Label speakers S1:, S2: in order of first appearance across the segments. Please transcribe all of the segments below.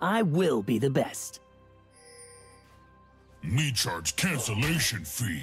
S1: I will be the best.
S2: Me charge cancellation fee.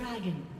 S3: Dragon.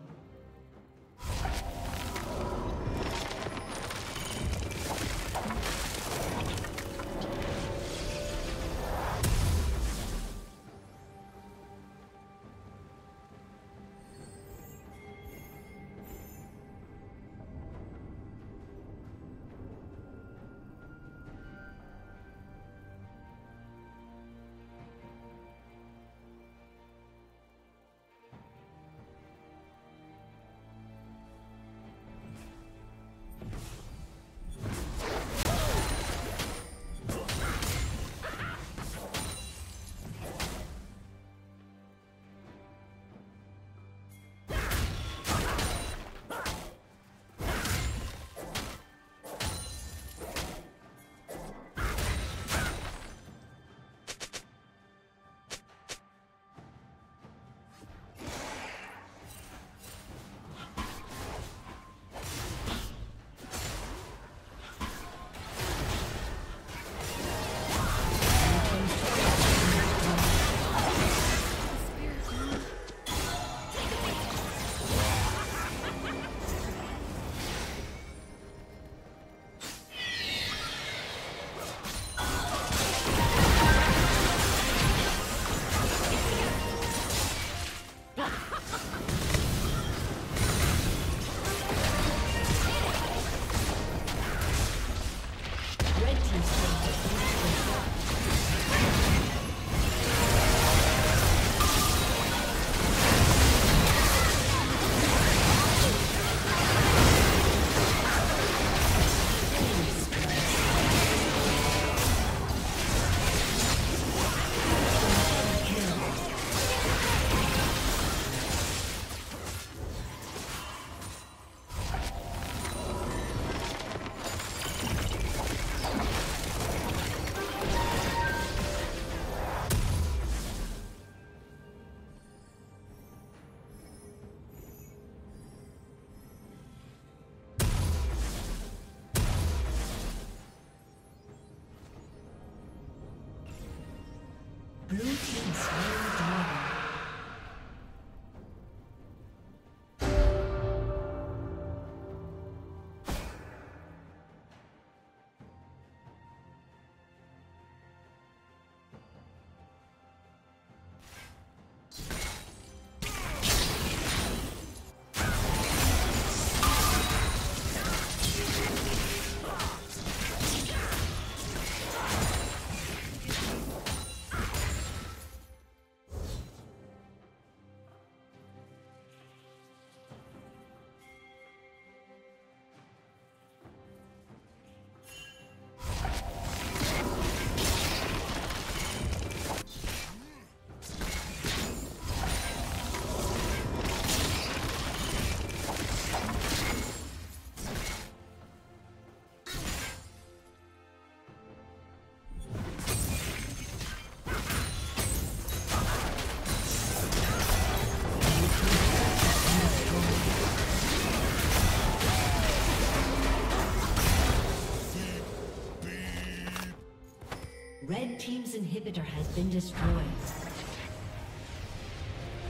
S3: Radiant's inhibitor has been destroyed.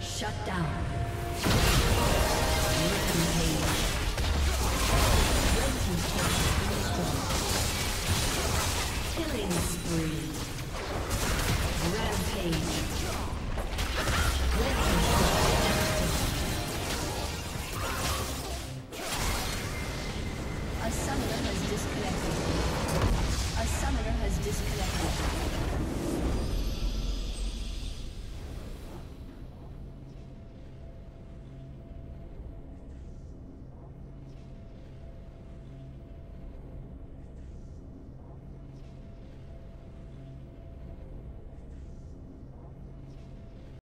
S3: Shut down. Rampage. Killing spree. Rampage.